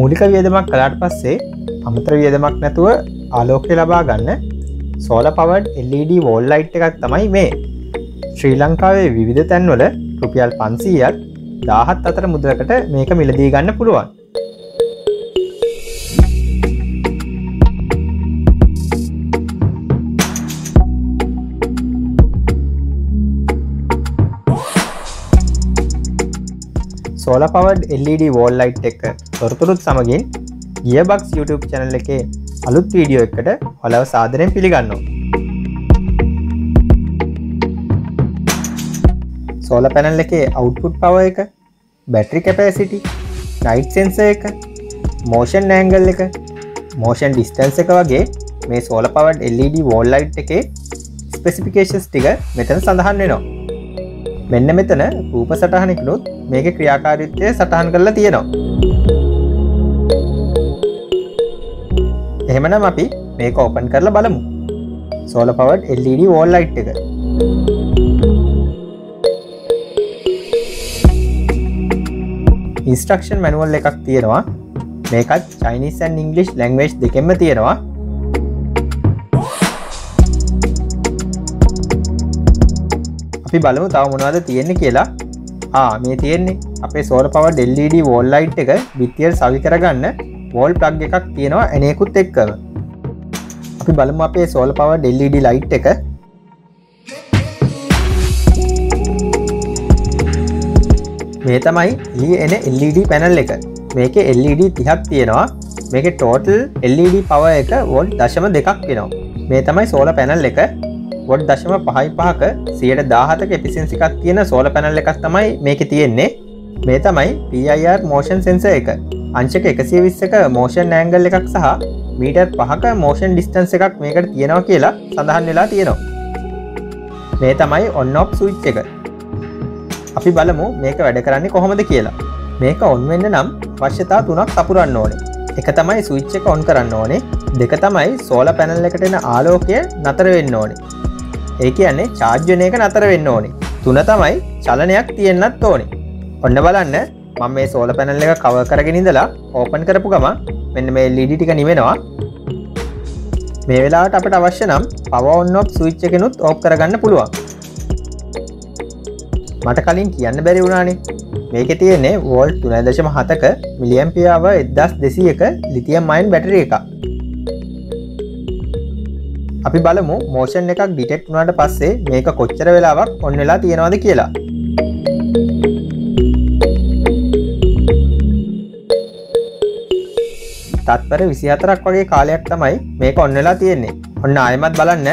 මූලික වියදමක් කලාට පස්සේ අමතර වියදමක් නැතුව ආලෝකය ලබා ගන්න solar powered LED wall light එකක් තමයි මේ. ශ්‍රී ලංකාවේ විවිධ තැන්වල රුපියල් පන්සීයත් දාහත් අතර මුදලකට මේක මිලදී ගන්න පුළුවන්. Solar powered LED wall light එක තොරතුරුත් සමගින් ගියබක්ස් YouTube චැනල් එකේ අලුත් වීඩියෝ එකට හොලව සාධනයෙන් පිළිගන්නවා. සෝල පැනල් එකේ අවුට්පුට් පව එක බැටරි කැපෑසිටි නයිට් සෙන්ස එක මෝෂන් ඇංගල් එක මෝෂන් ඩිස්ටන්ස එක වගේ මේ solar powered LED wall light එකේ ස්පෙසිෆිකේෂස් ටික මෙතන සඳහන් වෙනවා. මෙන්න මෙතන රූප සටහනෙකුනුත් මේක ක්‍රියාකාරිත්වය සටහන් කරලා තියෙනවා. එහෙමනම් අපි මේක ඕපන් කරලා බලමු. Solar powered LED wall light එක. ඉන්ස්ට්‍රක්ෂන් මැනුවල් එකක් තියෙනවා. මේකත් චයිනිසන් ඉංගලිෂ් ලැංවේජ් දෙකෙන්ම තියෙනවා. අපි බලමු තව මොනවද තියෙන්නේ කියලා. ආ මේ තියෙන්නේ අපේ සෝල පව ඩෙල්ලඩ වෝල් ලයිට් එක බිත්තියල් සවි කරගන්න වෝල් ප්ලග් එකක් තියෙනවා එනෙකුත් එක්කව අපි බලමු අපේ සෝල් පව ඩෙල්ලඩ ලයිට් එක. මේ තමයි ලී එන LED පැනල් එක. මේක LED තිහක් තියෙනවා. මේක ටෝටල් LED පව එක වොල්් දශම දෙකක් වෙනවා. මේ තමයි සෝල පැනල් එක. වොඩ් දශම පහයි පහක සියට දාහතක එපිසින්සිකක් තියෙන සෝල පැනල් එකක් තමයි මේක තියෙන්නේ. මේ තමයි PIR මෝෂන් සෙන්ස එක. අංශක එකසිය විස්සක මෝෂන් නෑංගල් එකක් සහ මීටර් පහක මෝෂන් ඩිස්ටන්ස එකක් මේකට තියෙනවා කියලා සඳහන් වෙලා තියෙනවා. මේ තමයි ඔන්නොප් සුවිච් එක. අපි බලමු මේක වැඩ කරන්නේ කොහොමද කියලා. මේක ඔන්වෙන්න නම් වශ්‍යතා තුනක් සපුරන්න ඕනේ. එක තමයි සුවිච්ච එක ඔන් කරන්න ඕනේ. දෙක තමයි සෝල පැනල් එකට එන ආලෝකය නතර වෙන්න ඕනේ. ඒ කියන්නේ චාර්ජනය එක නතර වෙන්න ඕනේ. තුන තමයි චලනයක් තියෙන්න්නත් ඕනේ. ඔන්න බලන්න මම මේ සෝල පැනල්ල එක කව කරගෙනනිදලා ඕපන් කරපු ගම මෙන්න මේ ලිඩි ටික නිවෙනවා. මේ වෙලාට අපට අවශ්‍ය නම් පව ඔන්නොප් සවිච්ච කෙනුත් ඕප් කරගන්න පුළුවන්. මට කලින් කියන්න බැරි වුණානේ. මේක තියන්නේ වෝල්් තුනදශම හතක මිලියම්පියාව එදස් දෙසි එක ලිතියම් මයින් බැටර එක අපි බලමු මෝෂන් එකක් ඩිටෙක්් වුණට පස්සේ මේක කොච්චර වෙලාවක් ඔන්න වෙලා තියෙනවාද කියලා. තත්පර විසිහතරක් වගේ කාලයක් තමයි මේක ඔන්න වෙලා තියෙන්නේ. ඔන්න අයමත් බලන්න.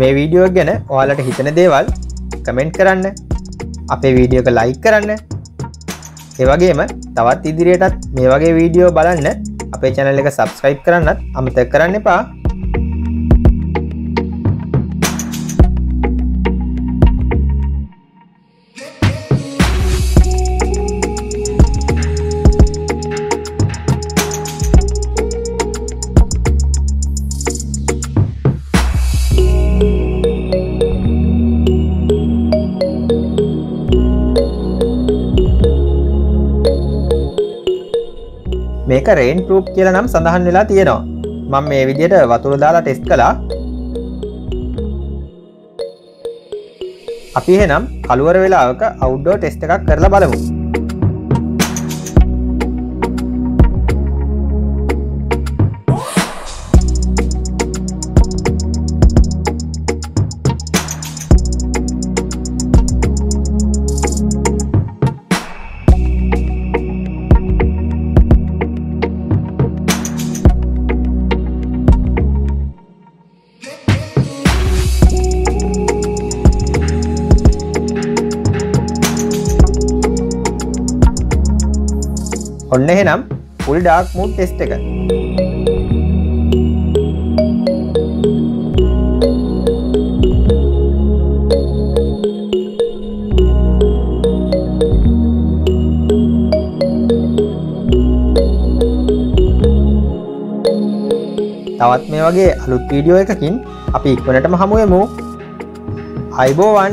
මේ වීඩියෝ ගැන ඔයාලට හිතන දේවල් කමෙන්ට් කරන්න අපේ වීඩියෝක ලයික් කරන්න. ඒවගේම තවත් ඉදිරියටත් මේ වගේ වීඩියෝ බලන්න. අපේ චැනල එක සබස්ක්‍රයිබ් කරන්නත් අමතක් කරන්න එපා. මේක රේන් පරූප් කියල නම් සඳහන් වෙලා තියෙනවා. මං මේ විදියට වතුර දාලා ටෙස්ට කලා අපි එහෙනම් කළුවර වෙලාවක අවුඩ්ඩෝ ටෙස්ට එකක් කරලා බලමු. ඔන්න එහෙනම් පුල් ඩාක් මුඩ් ටෙස්ට එක. තවත් මේ වගේ අලුත් වීඩියෝ එකකින් අපි ඉක්වනටම හමුවමු අයිබෝවන්